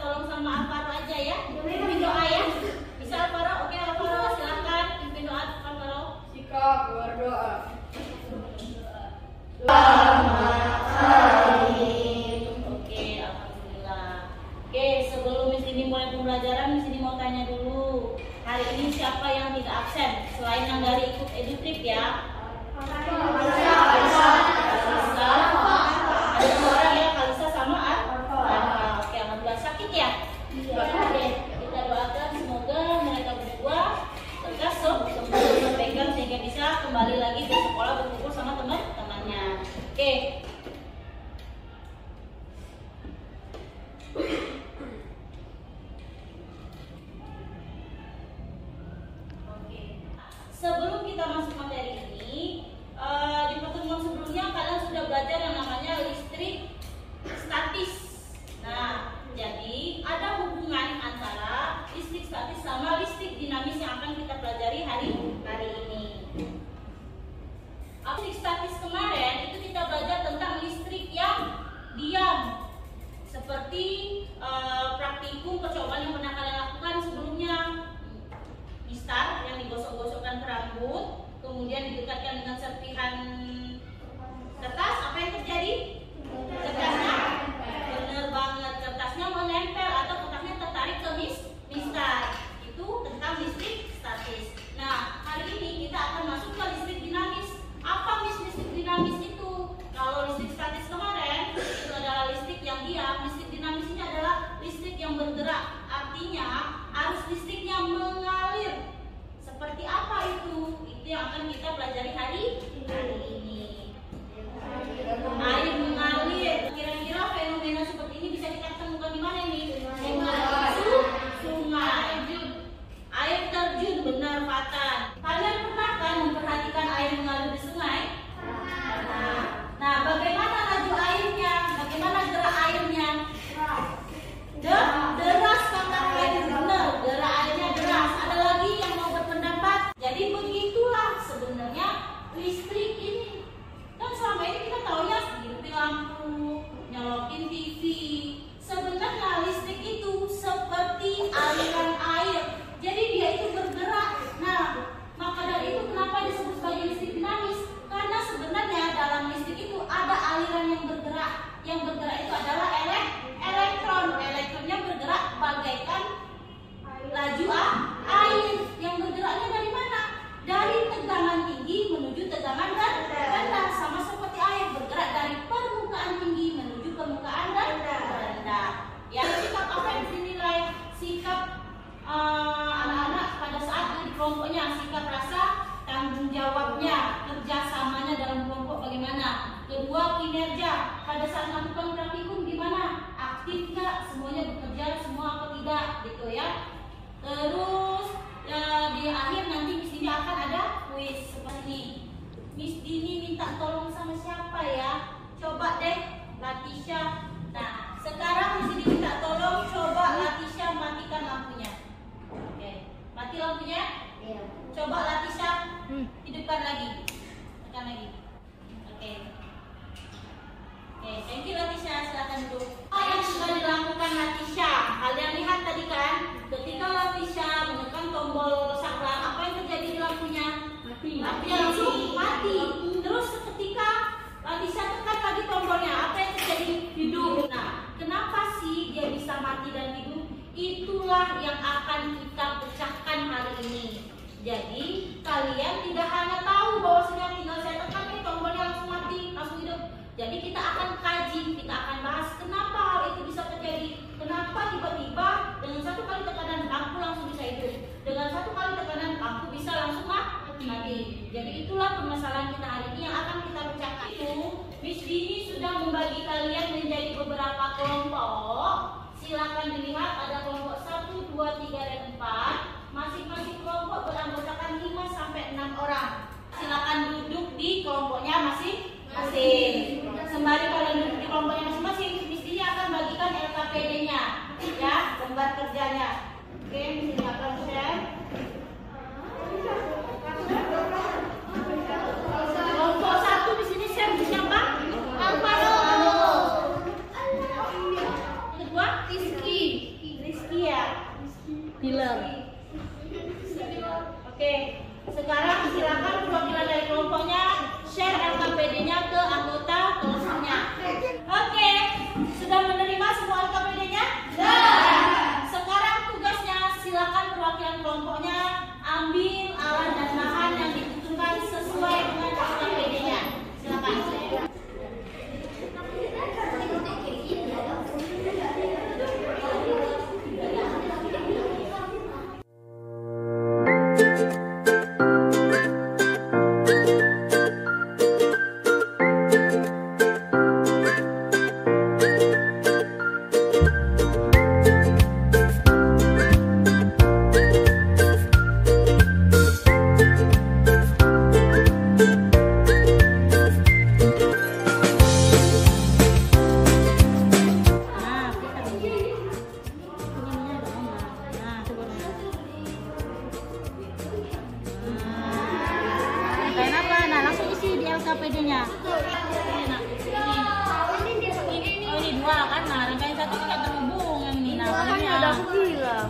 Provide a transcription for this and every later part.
tolong sama Alvaro aja ya. Pimpin doa ya. Bisa Alvaro? Oke Alvaro, silakan pimpin doa Alvaro. Sikap berdoa. Lama amin. Oke, alhamdulillah. Oke, sebelum di sini mulai pembelajaran, di sini mau tanya dulu. Hari ini siapa yang tidak absen selain yang dari ikut edutrip ya? Alvaro. que gitu ya. Terus ya, di akhir nanti Miss Dini akan ada kuis seperti ini. Miss Dini minta tolong sama siapa ya? Coba deh Latisha. Nah sekarang Miss Dini minta tolong coba Latisha matikan lampunya. Oke mati lampunya? Iya. coba Latisha hmm. hidupkan lagi. Tekan lagi. hati dan hidup itulah yang akan kita pecahkan hari ini. Jadi kalian tidak hanya tahu bahwa bahwasanya tinggal saya tekan nih tombolnya langsung mati, langsung hidup. Jadi kita akan kaji, kita akan bahas kenapa hal itu bisa terjadi, kenapa tiba-tiba dengan satu kali tekanan aku langsung bisa hidup, dengan satu kali tekanan aku bisa langsung mati. Jadi itulah permasalahan kita hari ini yang akan kita pecahkan. Itu Miss Dini sudah membagi kalian menjadi beberapa kelompok silakan dilihat ada kelompok 1, 2, 3, dan 4 masing-masing kelompok beranggotakan 5 sampai 6 orang. Silakan duduk di kelompoknya masing-masing. Sembari kalian duduk di kelompoknya masing-masing mestinya akan bagikan LKPD-nya satu nggak terhubung yang ini. Nah kalau ini Udah ah. aku bilang.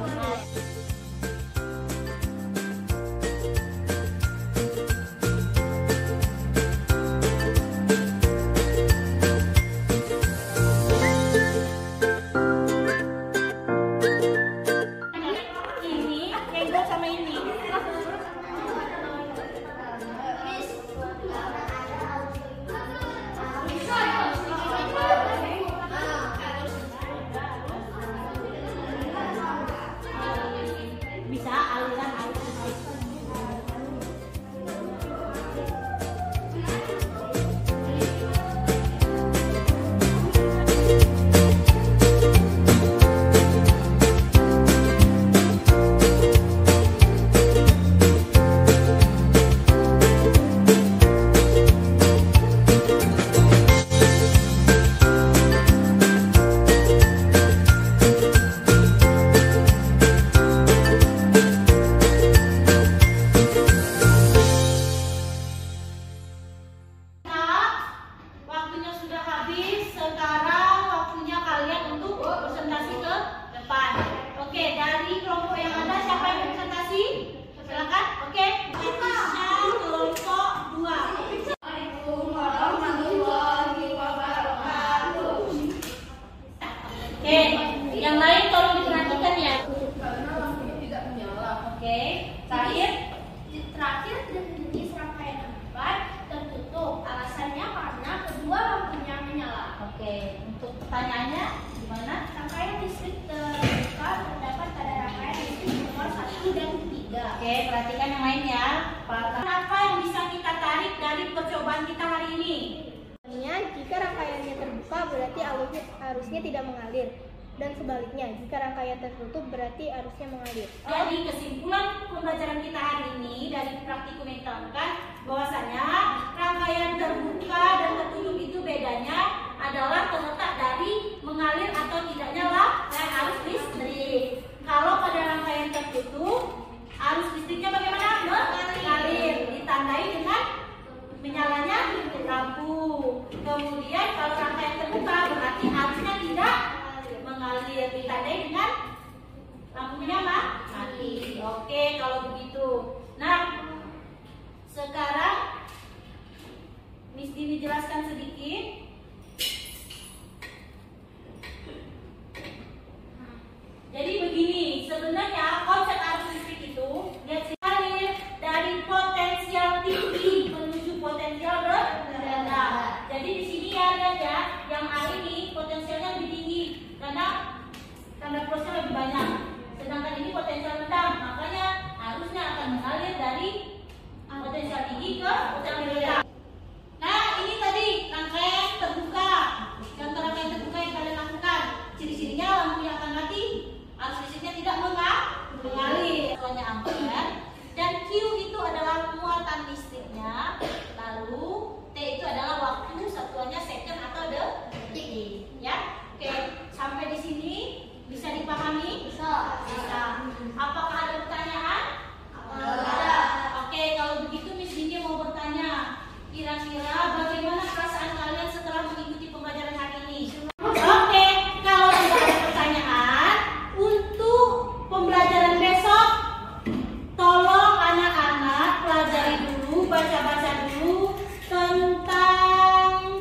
Oke, yang lain tolong diperhatikan ya. Oke, terakhir. Terakhir jenis rangkaian empat tertutup. Alasannya karena kedua lampunya menyala. Oke, untuk pertanyaannya gimana? Rangkaian listrik terbuka terdapat pada rangkaian listrik nomor satu dan tiga. Oke, perhatikan yang lain ya. Apa yang bisa kita tarik dari percobaan kita hari ini? Jika rangkaiannya terbuka berarti arusnya, arusnya tidak mengalir. Dan sebaliknya, jika rangkaian tertutup berarti arusnya mengalir. Jadi kesimpulan pembelajaran kita hari ini dari praktikum yang diterangkan bahwasanya rangkaian terbuka dan tertutup itu bedanya adalah terletak dari mengalir atau tidaknya lah eh, arus listrik. Kalau pada rangkaian tertutup arus listriknya bagaimana? Mengalir, ditandai dengan menyalanya lampu. Kemudian kalau rangkaian terbuka berarti arusnya tidak mengalir, ditandai dengan lampunya mah mati. Oke, kalau begitu. Nah, sekarang Miss Dini jelaskan sedikit. Jadi begini, sebenarnya konsep arus listrik itu lihat sini, mengalir dari potensial tinggi menuju potensial rendah. Jadi di sini ya lihat ya, yang A ini potensialnya lebih karena tanda plusnya lebih banyak. Sedangkan ini potensial rendah, makanya arusnya akan mengalir dari potensial tinggi ke potensial rendah. Nah, ini tadi rangkaian terbuka. Contoh rangkaian terbuka yang kalian lakukan. Ciri-cirinya lampunya akan mati, arus listriknya tidak menga- mengalir. Soalnya ampere. Dan Q itu adalah muatan listriknya. Lalu T itu adalah waktu satuannya second atau detik. Ya, oke. Sampai di sini bisa dipahami? Bisa. Bisa. Apakah ada pertanyaan? Ada. Oke, kalau begitu Miss Dini mau bertanya. Kira-kira bagaimana perasaan kalian setelah mengikuti pembelajaran hari ini? Oke, kalau tidak ada pertanyaan, untuk pembelajaran besok, tolong anak-anak pelajari dulu, baca-baca dulu tentang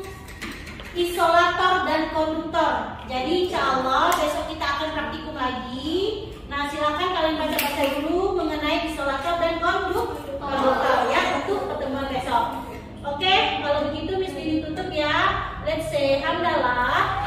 isolator dan konduktor. Jadi insya Allah besok kita akan praktikum lagi. Nah silakan kalian baca-baca dulu mengenai isolator dan konduk konduktor ya untuk pertemuan besok. Oke, kalau begitu Miss Dini tutup ya. Let's say hamdalah.